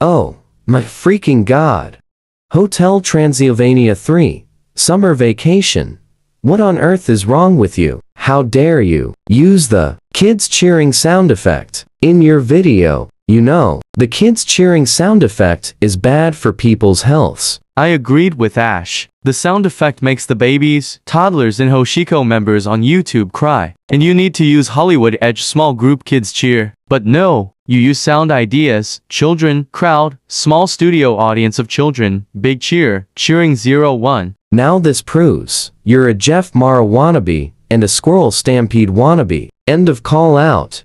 Oh, my freaking god. Hotel Transylvania 3. Summer vacation. What on earth is wrong with you? How dare you use the kids cheering sound effect in your video? You know, the kids cheering sound effect is bad for people's healths. I agreed with Ash. The sound effect makes the babies, toddlers, and Hoshiko members on YouTube cry. And you need to use Hollywood Edge small group kids cheer. But no, you use sound ideas, children, crowd, small studio audience of children, big cheer, cheering 01. Now this proves you're a Jeff Mara wannabe and a Squirrel Stampede wannabe. End of call out.